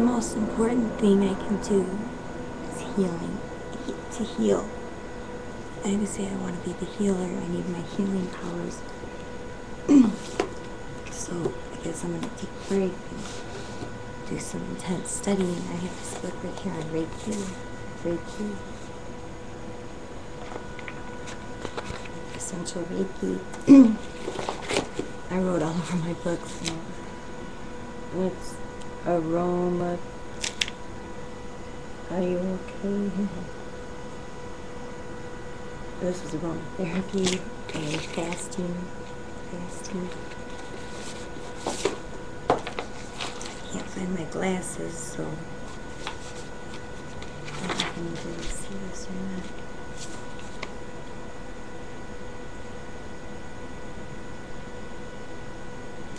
The most important thing I can do is healing. To heal. I always say I want to be the healer. I need my healing powers. so I guess I'm going to take a break and do some intense studying. I have this book right here on Reiki. Reiki. Essential Reiki. I wrote all over my books. You. It's aroma. Are you okay? This is aromatherapy and fasting. Fasting. I can't find my glasses, so I don't know if can really see this or not.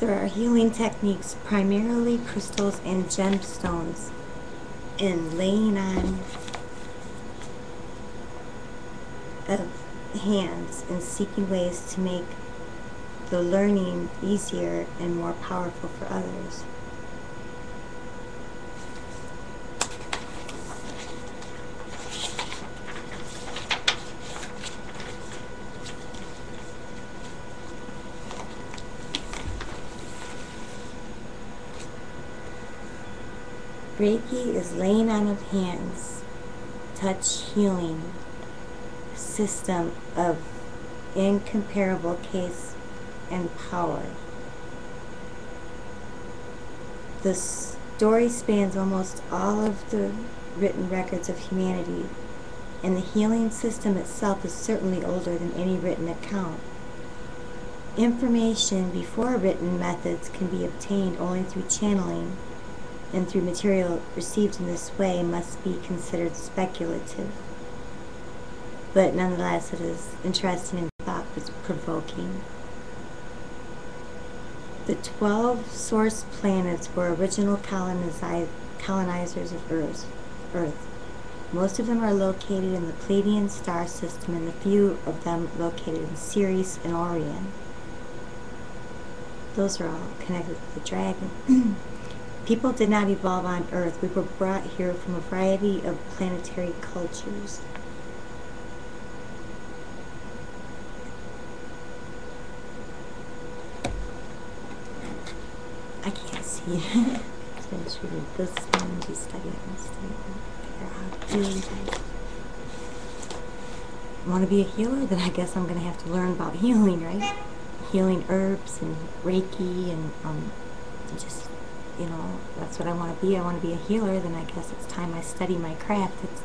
There are healing techniques, primarily crystals and gemstones, and laying on of hands and seeking ways to make the learning easier and more powerful for others. Reiki is laying on of hands, touch healing, system of incomparable case and power. The story spans almost all of the written records of humanity, and the healing system itself is certainly older than any written account. Information before written methods can be obtained only through channeling, and through material received in this way must be considered speculative but nonetheless it is interesting and thought provoking. The 12 source planets were original colonizers of Earth. Earth. Most of them are located in the Pleiadian star system and a few of them located in Sirius and Orion. Those are all connected with the dragon. People did not evolve on Earth. We were brought here from a variety of planetary cultures. I can't see. so I'm just reading this one, just studying this figure out how to heal guys. Want to be a healer? Then I guess I'm going to have to learn about healing, right? Healing herbs and Reiki and um, just, you know, that's what I want to be. I want to be a healer. Then I guess it's time I study my craft. It's,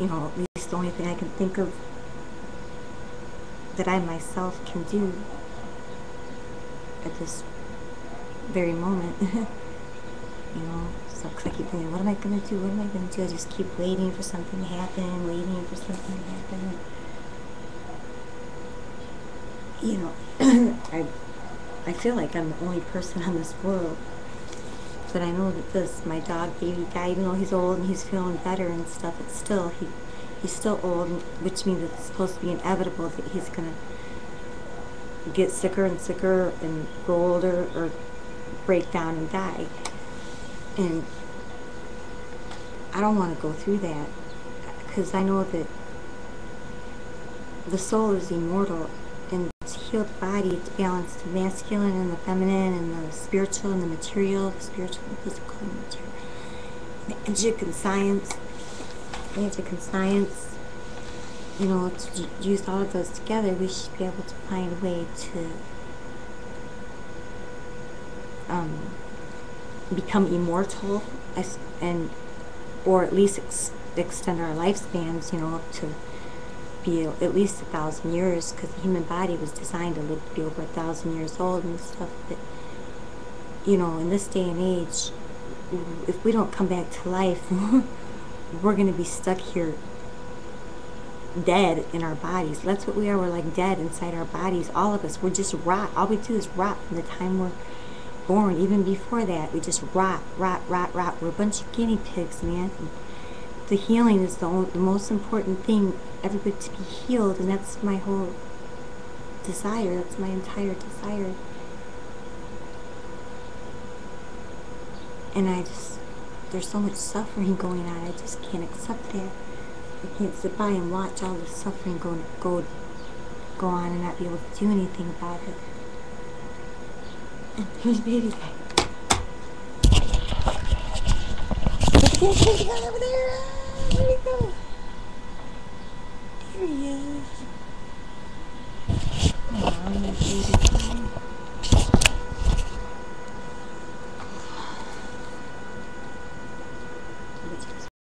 you know, at least the only thing I can think of that I myself can do at this very moment. you know, so cause I keep thinking, what am I gonna do? What am I gonna do? I just keep waiting for something to happen, waiting for something to happen. You know, I I feel like I'm the only person on this world. But I know that this, my dog baby guy, even though he's old and he's feeling better and stuff, it's still he he's still old, which means it's supposed to be inevitable that he's gonna get sicker and sicker and grow older or break down and die. And I don't want to go through that because I know that the soul is immortal healed body, it's balanced the masculine and the feminine and the spiritual and the material, the spiritual and physical and material. Magic and science, magic and science, you know, to use all of those together, we should be able to find a way to um, become immortal and or at least ex extend our lifespans, you know, to be at least a thousand years because the human body was designed to live to be over a thousand years old and stuff. But, you know, in this day and age, if we don't come back to life, we're going to be stuck here dead in our bodies. That's what we are. We're like dead inside our bodies. All of us. We're just rot. All we do is rot from the time we're born. Even before that, we just rot, rot, rot, rot. We're a bunch of guinea pigs, man. The healing is the, the most important thing. Everybody to be healed, and that's my whole desire. That's my entire desire. And I just, there's so much suffering going on. I just can't accept that. I can't sit by and watch all the suffering go go go on and not be able to do anything about it. And there's baby guy. At that over there. Ah! Where'd he go? There he is.